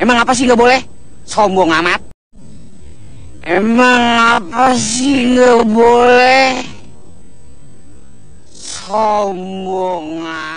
Emang apa sih nggak boleh? Sombong amat. Emang apa sih nggak boleh? Sombong amat.